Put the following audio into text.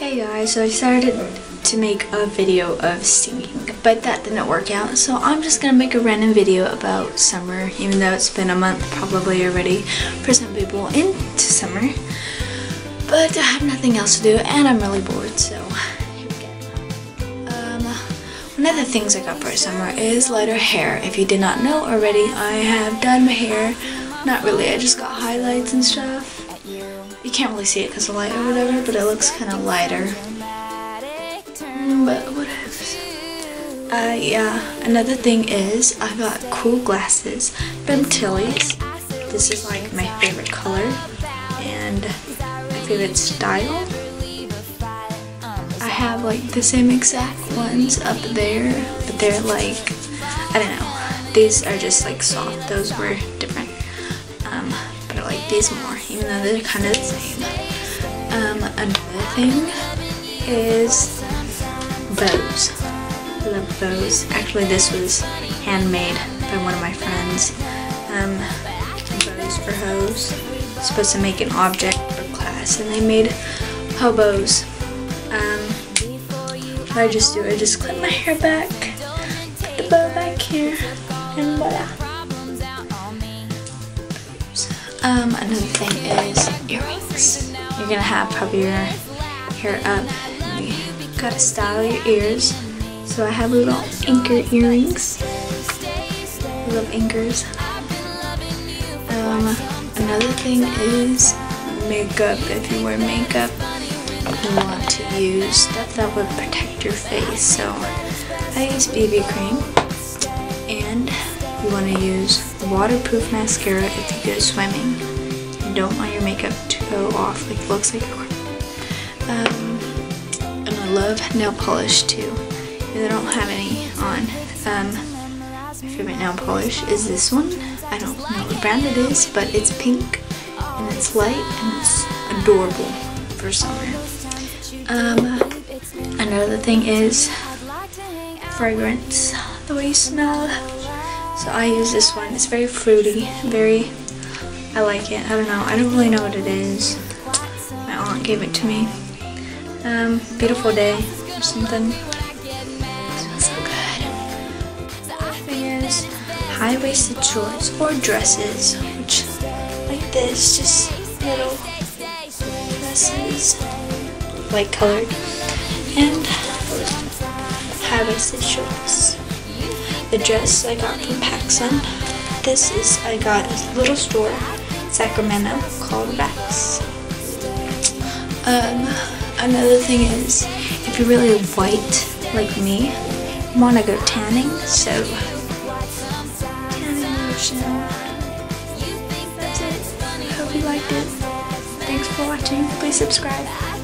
Hey guys, so I started to make a video of singing, but that didn't work out, so I'm just gonna make a random video about summer, even though it's been a month probably already for some people into summer. But I have nothing else to do, and I'm really bored, so here we go. Um, one of the things I got for summer is lighter hair. If you did not know already, I have done my hair. Not really, I just got highlights and stuff. You can't really see it because of light or whatever, but it looks kind of lighter. But whatever. Uh, yeah, another thing is I got cool glasses from Tilly's. This is like my favorite color and my favorite style. I have like the same exact ones up there, but they're like, I don't know. These are just like soft. Those were different. These more, even though they're kind of the same. Um, another thing is bows. I love bows. Actually, this was handmade by one of my friends. Um, bows for. Supposed to make an object for class, and they made hobos. Um, what I just do, I just clip my hair back, put the bow back here, and voila. Um, another thing is earrings. You're gonna have probably your hair up. You gotta style your ears. So I have little anchor earrings. I love anchors. Um, another thing is makeup. If you wear makeup, you want to use stuff that would protect your face. So I use BB cream and you want to use waterproof mascara if you go swimming. You don't want your makeup to go off like it looks like um, and I love nail polish too. I don't have any on. Um, my favorite nail polish is this one. I don't know what brand it is, but it's pink and it's light and it's adorable for summer. Um, another thing is fragrance, the way you smell. So I use this one. It's very fruity, very, I like it. I don't know. I don't really know what it is. My aunt gave it to me. Um, beautiful day or something. So high-waisted shorts or dresses, which like this, just little dresses, light colored, and high-waisted shorts. The dress I got from PacSun. This is I got a little store Sacramento called Rex. Um, another thing is, if you're really white like me, you want to go tanning, so tanning lotion. That's it. Hope you liked it. Thanks for watching. Please subscribe.